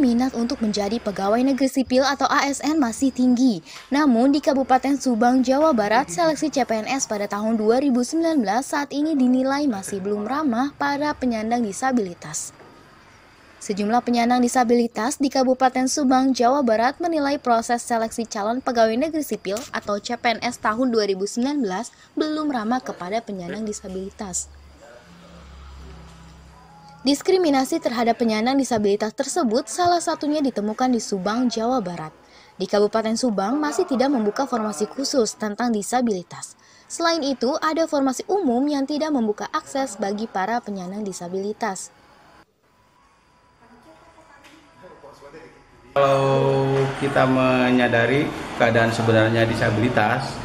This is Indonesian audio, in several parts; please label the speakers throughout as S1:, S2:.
S1: minat untuk menjadi pegawai negeri sipil atau ASN masih tinggi. Namun di Kabupaten Subang, Jawa Barat, seleksi CPNS pada tahun 2019 saat ini dinilai masih belum ramah para penyandang disabilitas. Sejumlah penyandang disabilitas di Kabupaten Subang, Jawa Barat menilai proses seleksi calon pegawai negeri sipil atau CPNS tahun 2019 belum ramah kepada penyandang disabilitas. Diskriminasi terhadap penyandang disabilitas tersebut salah satunya ditemukan di Subang, Jawa Barat. Di Kabupaten Subang masih tidak membuka formasi khusus tentang disabilitas. Selain itu, ada formasi umum yang tidak membuka akses bagi para penyandang disabilitas.
S2: Kalau kita menyadari keadaan sebenarnya disabilitas,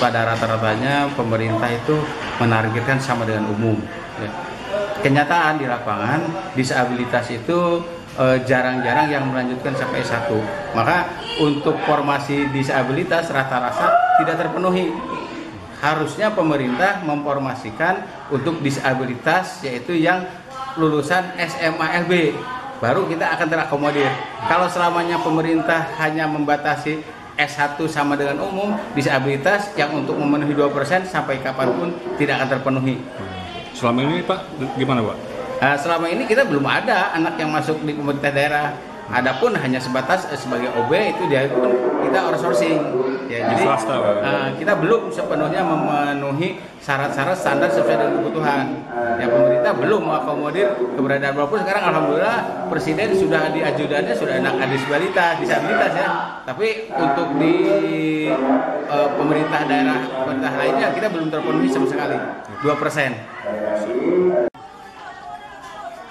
S2: pada rata-ratanya pemerintah itu menargetkan sama dengan umum. Ya kenyataan di lapangan disabilitas itu eh, jarang-jarang yang melanjutkan sampai S1. Maka untuk formasi disabilitas rata-rata tidak terpenuhi. Harusnya pemerintah memformasikan untuk disabilitas yaitu yang lulusan SMA LB baru kita akan terakomodir. Kalau selamanya pemerintah hanya membatasi S1 sama dengan umum, disabilitas yang untuk memenuhi 2% sampai kapan pun tidak akan terpenuhi.
S3: Selama ini Pak, gimana Pak?
S2: Nah, selama ini kita belum ada anak yang masuk di pemerintah daerah. Adapun hanya sebatas eh, sebagai OB itu dia pun kita outsourcing. Ya, jadi swasta, uh, kita belum sepenuhnya memenuhi syarat-syarat standar sesuai dengan kebutuhan. Ya pemerintah belum mengakomodir keberadaan walaupun sekarang alhamdulillah presiden sudah di ajudannya sudah anak disabilitas, disabilitas ya. Tapi untuk di uh, pemerintah daerah pemerintah lainnya kita belum terpenuhi sama sekali. 2%.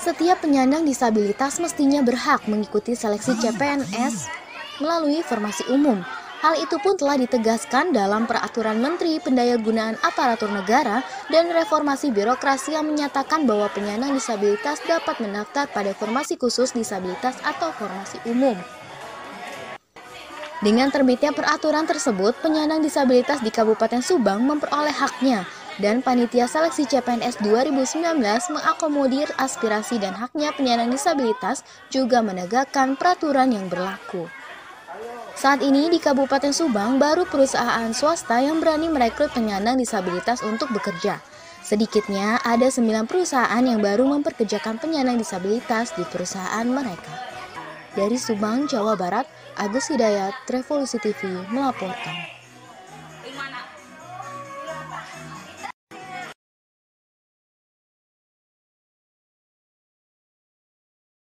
S1: Setiap penyandang disabilitas mestinya berhak mengikuti seleksi CPNS melalui formasi umum. Hal itu pun telah ditegaskan dalam Peraturan Menteri Pendayagunaan Aparatur Negara dan Reformasi Birokrasi yang menyatakan bahwa penyandang disabilitas dapat mendaftar pada formasi khusus disabilitas atau formasi umum. Dengan terbitnya peraturan tersebut, penyandang disabilitas di Kabupaten Subang memperoleh haknya dan Panitia Seleksi CPNS 2019 mengakomodir aspirasi dan haknya penyandang disabilitas juga menegakkan peraturan yang berlaku. Saat ini di Kabupaten Subang baru perusahaan swasta yang berani merekrut penyandang disabilitas untuk bekerja. Sedikitnya ada 9 perusahaan yang baru memperkerjakan penyandang disabilitas di perusahaan mereka. Dari Subang, Jawa Barat, Agus Hidayat, Revolusi TV melaporkan.